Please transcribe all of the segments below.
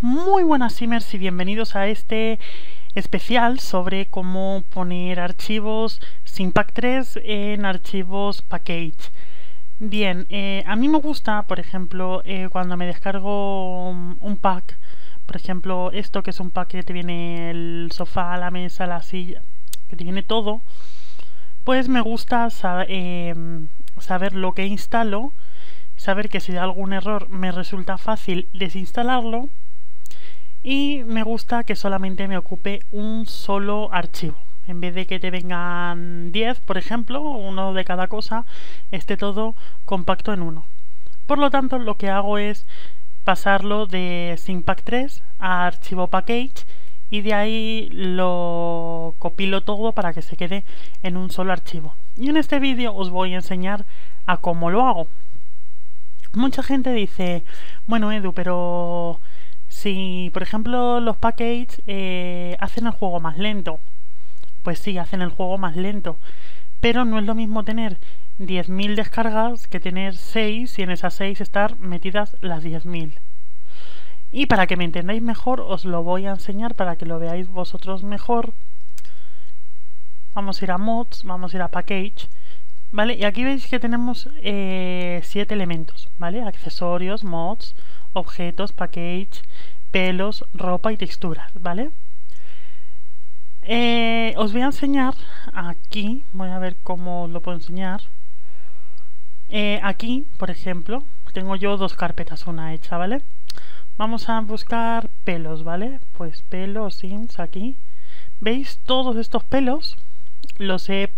Muy buenas Simmers y bienvenidos a este especial sobre cómo poner archivos sin pack 3 en archivos package. Bien, eh, a mí me gusta, por ejemplo, eh, cuando me descargo un pack, por ejemplo, esto que es un pack que te viene el sofá, la mesa, la silla, que te viene todo, pues me gusta eh, saber lo que instalo, saber que si da algún error me resulta fácil desinstalarlo y me gusta que solamente me ocupe un solo archivo. En vez de que te vengan 10, por ejemplo, uno de cada cosa, esté todo compacto en uno. Por lo tanto, lo que hago es pasarlo de SyncPack 3 a archivo package y de ahí lo copilo todo para que se quede en un solo archivo. Y en este vídeo os voy a enseñar a cómo lo hago. Mucha gente dice, bueno Edu, pero si, por ejemplo, los packages eh, hacen el juego más lento, pues sí, hacen el juego más lento. Pero no es lo mismo tener 10.000 descargas que tener 6 y en esas 6 estar metidas las 10.000. Y para que me entendáis mejor, os lo voy a enseñar para que lo veáis vosotros mejor. Vamos a ir a mods, vamos a ir a package, ¿vale? Y aquí veis que tenemos 7 eh, elementos, ¿vale? Accesorios, mods, objetos, package, pelos, ropa y texturas, ¿vale? Eh, os voy a enseñar aquí, voy a ver cómo lo puedo enseñar. Eh, aquí, por ejemplo, tengo yo dos carpetas, una hecha, ¿vale? Vamos a buscar pelos, ¿vale? Pues pelos, sims, aquí. ¿Veis? Todos estos pelos los he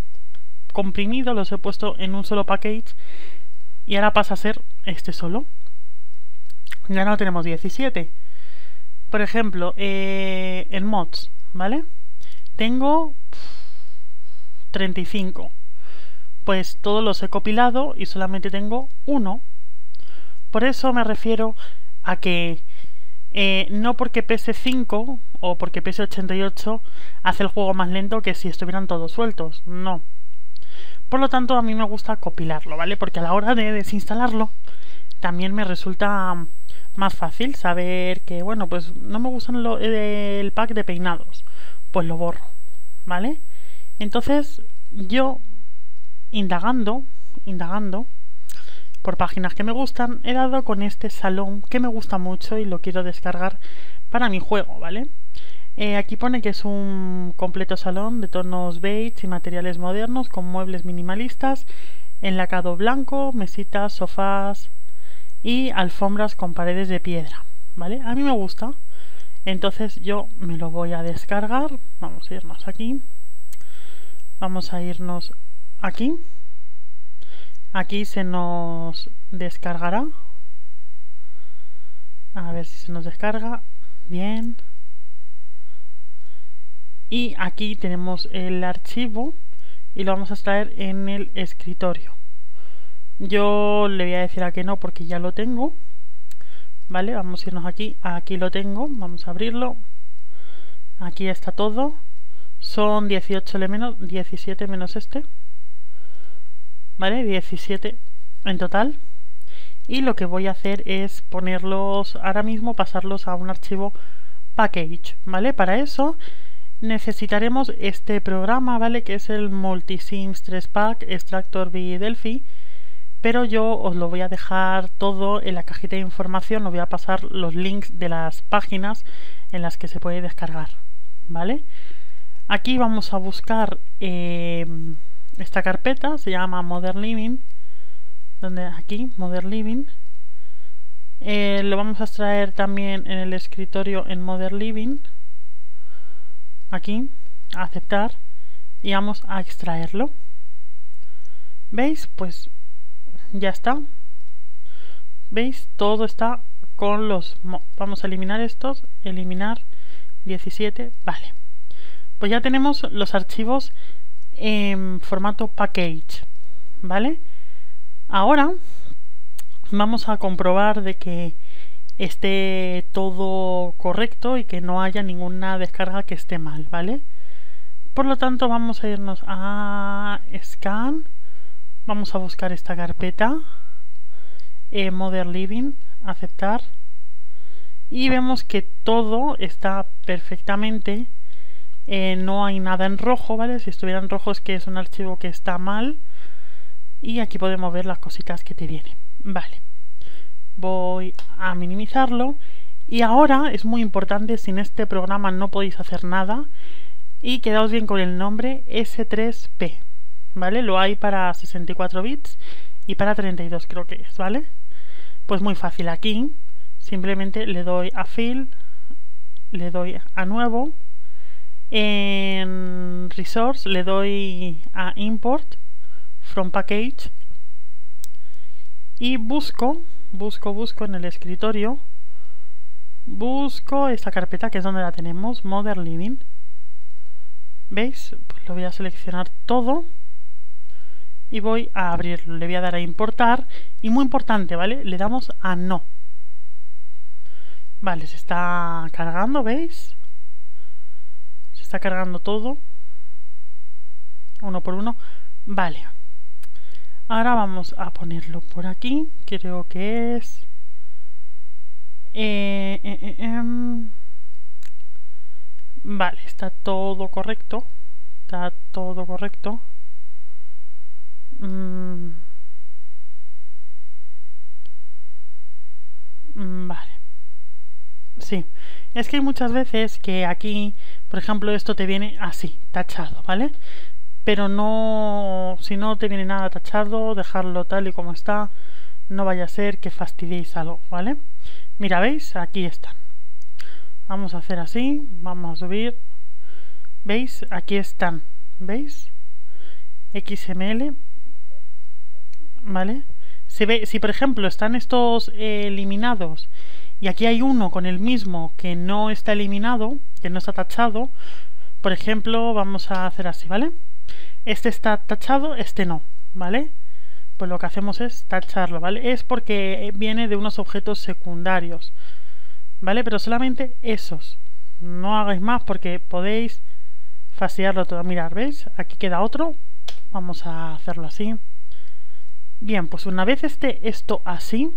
comprimido, los he puesto en un solo package y ahora pasa a ser este solo ya no tenemos 17. Por ejemplo, eh, en mods, ¿vale? Tengo 35. Pues todos los he copilado y solamente tengo uno. Por eso me refiero a que eh, no porque pese 5 o porque pese 88 hace el juego más lento que si estuvieran todos sueltos. No. Por lo tanto, a mí me gusta copilarlo, ¿vale? Porque a la hora de desinstalarlo, también me resulta más fácil saber que, bueno, pues no me gustan lo, el pack de peinados, pues lo borro, ¿vale? Entonces yo, indagando, indagando, por páginas que me gustan, he dado con este salón que me gusta mucho y lo quiero descargar para mi juego, ¿vale? Eh, aquí pone que es un completo salón de tonos beige y materiales modernos con muebles minimalistas, enlacado blanco, mesitas, sofás, y alfombras con paredes de piedra, ¿vale? A mí me gusta, entonces yo me lo voy a descargar, vamos a irnos aquí, vamos a irnos aquí, aquí se nos descargará, a ver si se nos descarga, bien, y aquí tenemos el archivo y lo vamos a extraer en el escritorio yo le voy a decir a que no porque ya lo tengo. Vale, vamos a irnos aquí. Aquí lo tengo. Vamos a abrirlo. Aquí está todo. Son 18 menos 17 menos este. Vale, 17 en total. Y lo que voy a hacer es ponerlos ahora mismo, pasarlos a un archivo package. ¿Vale? Para eso necesitaremos este programa, ¿vale? Que es el Multisims 3 Pack Extractor V Delphi pero yo os lo voy a dejar todo en la cajita de información, os voy a pasar los links de las páginas en las que se puede descargar, ¿vale? Aquí vamos a buscar em, esta carpeta, se llama Modern Living, donde aquí, Modern Living, eh, lo vamos a extraer también en el escritorio en Modern Living, aquí, aceptar, y vamos a extraerlo. ¿Veis? Pues ya está. Veis todo está con los vamos a eliminar estos eliminar 17 vale. Pues ya tenemos los archivos en formato package vale ahora vamos a comprobar de que esté todo correcto y que no haya ninguna descarga que esté mal vale por lo tanto vamos a irnos a scan Vamos a buscar esta carpeta. Eh, Modern Living, aceptar. y vemos que todo está perfectamente. Eh, no hay nada en rojo vale si estuviera en rojo es que es un archivo que está mal. Y aquí podemos ver las cositas que te vienen. Vale. Voy a minimizarlo. Y ahora es muy importante sin este programa no podéis hacer nada. Y quedaos bien con el nombre S3P vale lo hay para 64 bits y para 32 creo que es vale pues muy fácil aquí simplemente le doy a fill le doy a nuevo. En resource le doy a import from package y busco busco busco en el escritorio. Busco esta carpeta que es donde la tenemos modern living. Veis pues lo voy a seleccionar todo y voy a abrirlo le voy a dar a importar y muy importante vale le damos a no Vale, se está cargando, ¿veis? Se está cargando todo. Uno por uno. Vale. Ahora vamos a ponerlo por aquí. Creo que es... Eh, eh, eh, em. Vale, está todo correcto. Está todo correcto. Mm. Mm, vale. Sí, es que hay muchas veces que aquí, por ejemplo, esto te viene así, tachado, ¿vale? Pero no, si no te viene nada tachado, dejarlo tal y como está, no vaya a ser que fastidiéis algo, ¿vale? Mira, ¿veis? Aquí están. Vamos a hacer así, vamos a subir. ¿Veis? Aquí están, ¿veis? XML, ¿vale? Si, ve, si por ejemplo están estos eliminados y aquí hay uno con el mismo que no está eliminado, que no está tachado, por ejemplo, vamos a hacer así, ¿vale? Este está tachado, este no, ¿vale? Pues lo que hacemos es tacharlo, ¿vale? Es porque viene de unos objetos secundarios, ¿vale? Pero solamente esos. No hagáis más porque podéis fastidiarlo todo. Mirad, ¿veis? Aquí queda otro. Vamos a hacerlo así. Bien, pues una vez esté esto así,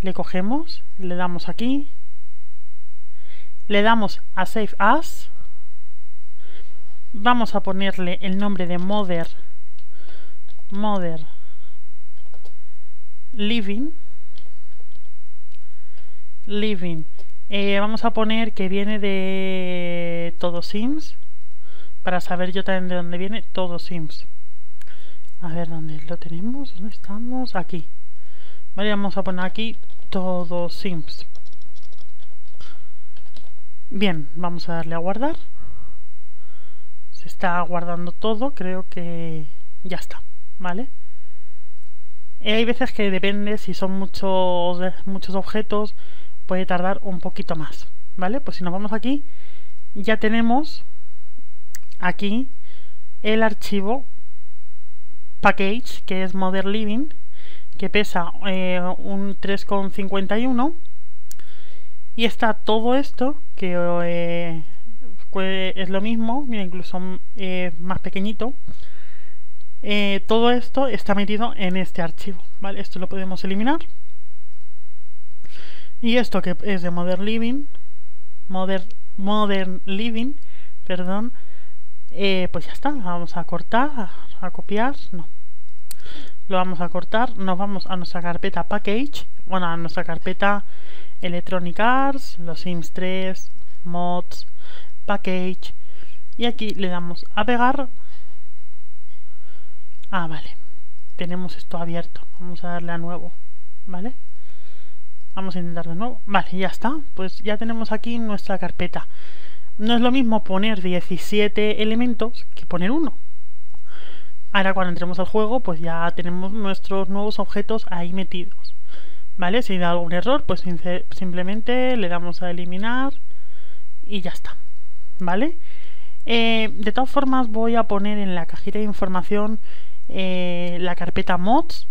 le cogemos, le damos aquí, le damos a Save As, vamos a ponerle el nombre de Mother, Mother Living, Living, eh, vamos a poner que viene de todo Sims, para saber yo también de dónde viene todo Sims. A ver, ¿dónde lo tenemos? ¿Dónde estamos? Aquí. Vale, vamos a poner aquí todo Sims. Bien, vamos a darle a guardar. Se está guardando todo, creo que ya está, ¿vale? Y hay veces que depende, si son muchos, muchos objetos, puede tardar un poquito más, ¿vale? Pues si nos vamos aquí, ya tenemos aquí el archivo package, que es Modern Living, que pesa eh, un 3,51 y está todo esto que eh, es lo mismo, mira incluso eh, más pequeñito. Todo esto está metido en este archivo ¿vale? esto lo podemos eliminar. Y esto que es de Modern Living Modern, Modern Living perdón pues ya está, vamos a cortar, a copiar, no, lo vamos a cortar, nos vamos a nuestra carpeta package, bueno, a nuestra carpeta Electronic Arts, los Sims 3, mods, package, y aquí le damos a pegar. Ah, vale, tenemos esto abierto, vamos a darle a nuevo, ¿vale? Vamos a intentar de nuevo. Vale, ya está. Pues ya tenemos aquí nuestra carpeta. No es lo mismo poner 17 elementos que poner uno. Ahora cuando entremos al juego, pues ya tenemos nuestros nuevos objetos ahí metidos. ¿Vale? Si da algún error, pues simplemente le damos a eliminar y ya está. ¿Vale? Eh, de todas formas voy a poner en la cajita de información eh, la carpeta mods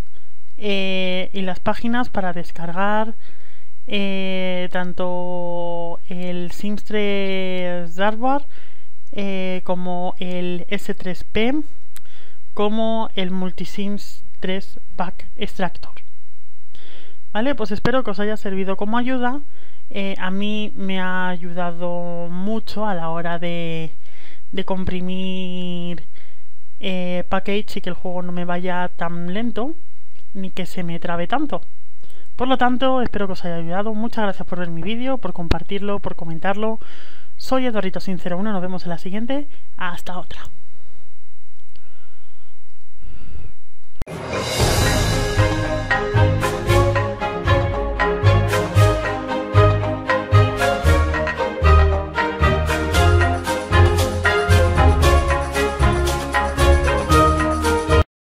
eh, y las páginas para descargar tanto el Sims 3 Hardware como el S3P como el Multisims 3 Back Extractor. ¿Vale? Pues espero que os haya servido como ayuda. Eh, a mí me ha ayudado mucho a la hora de, de comprimir eh, package y que el juego no me vaya tan lento ni que se me trabe tanto. Por lo tanto, espero que os haya ayudado. Muchas gracias por ver mi vídeo, por compartirlo, por comentarlo. Soy Eduardito Sincero 1, nos vemos en la siguiente. Hasta otra.